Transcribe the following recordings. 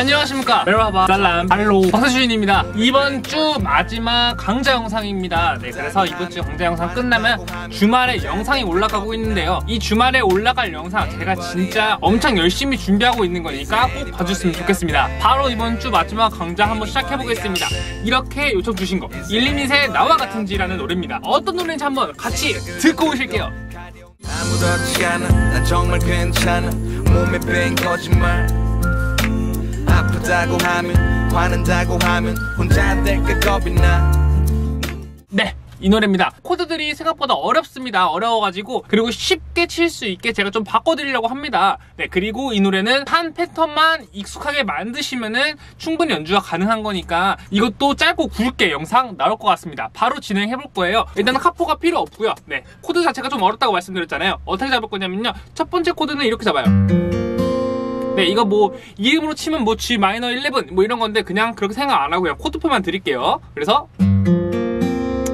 안녕하십니까? 메로하바 살람. 발로. 박서주인입니다. 이번 주 마지막 강좌 영상입니다. 네 그래서 이번 주 강좌 영상 끝나면 주말에 영상이 올라가고 있는데요. 이 주말에 올라갈 영상 제가 진짜 엄청 열심히 준비하고 있는 거니까 꼭 봐주셨으면 좋겠습니다. 바로 이번 주 마지막 강좌 한번 시작해보겠습니다. 이렇게 요청 주신 거. 122의 나와 같은지라는 노래입니다. 어떤 노래인지 한번 같이 듣고 오실게요. 아무렇지 않아. 난 정말 괜찮아. 몸에 뺀 거짓말 아프다고 하면 화난다고 하면 혼자 될까 겁이 나 네. 이 노래입니다. 코드들이 생각보다 어렵습니다. 어려워가지고 그리고 쉽게 칠 수 있게 제가 좀 바꿔드리려고 합니다. 네 그리고 이 노래는 한 패턴만 익숙하게 만드시면은 충분히 연주가 가능한 거니까 이것도 짧고 굵게 영상 나올 것 같습니다. 바로 진행해 볼 거예요. 일단은 capo가 필요 없고요. 네 코드 자체가 좀 어렵다고 말씀드렸잖아요. 어떻게 잡을 거냐면요. 첫 번째 코드는 이렇게 잡아요. 네, 이거 뭐 이름으로 치면 뭐 G 마이너 11 뭐 이런 건데 그냥 그렇게 생각 안 하고요. 코드표만 드릴게요. 그래서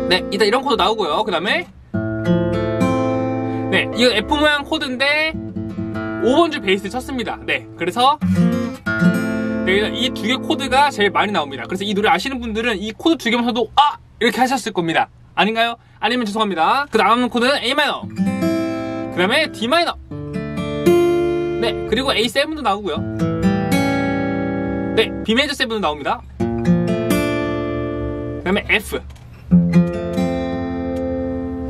네, 일단 이런 코드 나오고요. 그 다음에 네, 이거 F 모양 코드인데 5번 줄 베이스 쳤습니다. 네, 그래서 네, 이두 개 코드가 제일 많이 나옵니다. 그래서 이 노래 아시는 분들은 이 코드 두 개만 쳐도 아! 이렇게 하셨을 겁니다. 아닌가요? 아니면 죄송합니다. 그 다음 코드는 A 마이너 그 다음에 D 마이너 네, 그리고 A7도 나오고요. 네, B 메이저 7도 나옵니다. 그 다음에 F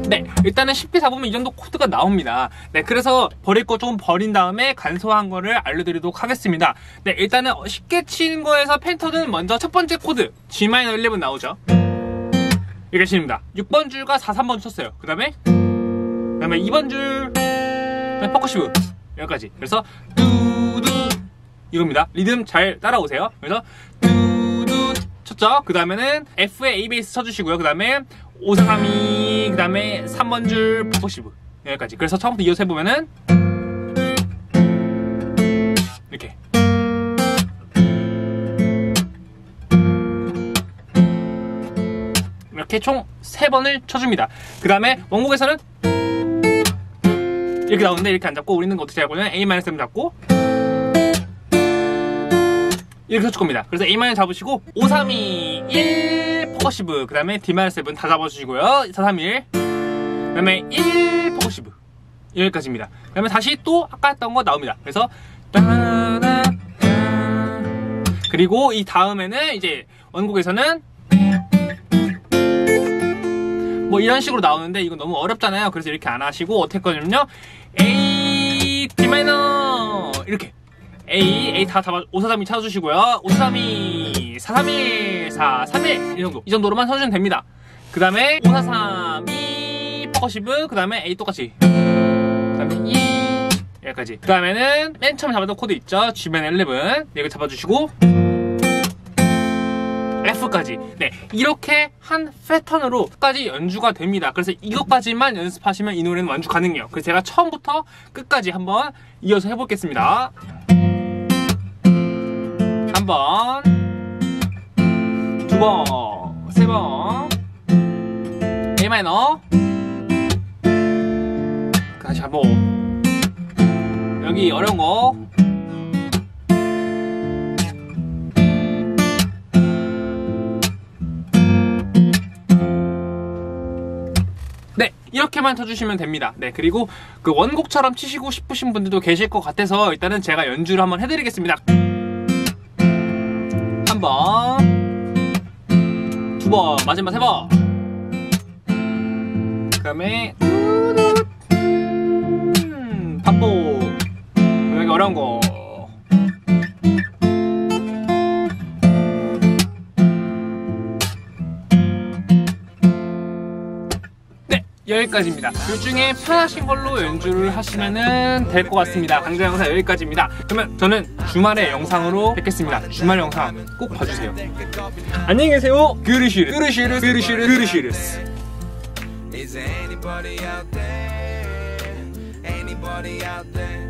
네, 일단은 쉽게 잡으면 이 정도 코드가 나옵니다. 네, 그래서 버릴 거 조금 버린 다음에 간소한 거를 알려드리도록 하겠습니다. 네, 일단은 쉽게 치는 거에서 패턴은 먼저 첫 번째 코드 G-11 나오죠. 이렇게 칩니다. 6번 줄과 4, 3번 쳤어요. 그 다음에 그 다음에 2번 줄 percussive 여기까지. 그래서 뚜두 이겁니다. 리듬 잘 따라오세요. 그래서 뚜두 쳤죠. 그 다음에는 F에 A 베이스 쳐주시고요. 그 다음에 5, 4, 3, 2, 그 다음에 3번 줄 percussive 여기까지. 그래서 처음부터 이어서 해보면은 이렇게. 이렇게 총 3번을 쳐줍니다. 그 다음에 원곡에서는 이렇게 나오는데 이렇게 안 잡고 우리는 어떻게 잡냐면 A-7 잡고 이렇게 쳐줄 겁니다. 그래서 A- 잡으시고 5, 3, 2, 1 percussive 그 다음에 D-7 다 잡아주시고요. 4, 3, 1 그 다음에 1 percussive 여기까지입니다. 그 다음에 다시 또 아까 했던 거 나옵니다. 그래서 그리고 이 다음에는 이제 원곡에서는 뭐 이런 식으로 나오는데 이거 너무 어렵잖아요. 그래서 이렇게 안 하시고 어떻게 거냐면요. A, D 마이너. 이렇게. A, A 다 잡아 5, 4, 3, 2 찾아주시고요. 5, 4, 3, 2, 4, 3, 1, 4, 3, 1이 정도. 이 정도로만 쳐주면 됩니다. 그 다음에 5, 4, 3, 2 percussive 그 다음에 A 똑같이. 그 다음에 2 여기까지. 그 다음에는 맨 처음 잡았던 코드 있죠. G 마이너 11 이거 잡아주시고 F까지. 네. 이렇게 한 패턴으로까지 연주가 됩니다. 그래서 이것까지만 연습하시면 이 노래는 완주 가능해요. 그래서 제가 처음부터 끝까지 한번 이어서 해보겠습니다. 한 번, 두 번, 세 번, A 마이너, 다시 한 번, 여기 어려운 거, 네, 이렇게만 쳐주시면 됩니다. 네, 그리고 그 원곡처럼 치시고 싶으신 분들도 계실 것 같아서 일단은 제가 연주를 한번 해드리겠습니다. 한 번, 두 번, 마지막 세 번. 그 다음에, 음, 반복. 여기 어려운 거. 여기까지입니다. 그 중에 편하신 걸로 연주를 하시면 될 것 같습니다. 강좌 영상 여기까지입니다. 그러면 저는 주말에 영상으로 뵙겠습니다. 주말 영상 꼭 봐주세요. 안녕히 계세요. 그르시르, 그르시르, 그르시르, 그르시르스. Is anybody out there? Anybody out there?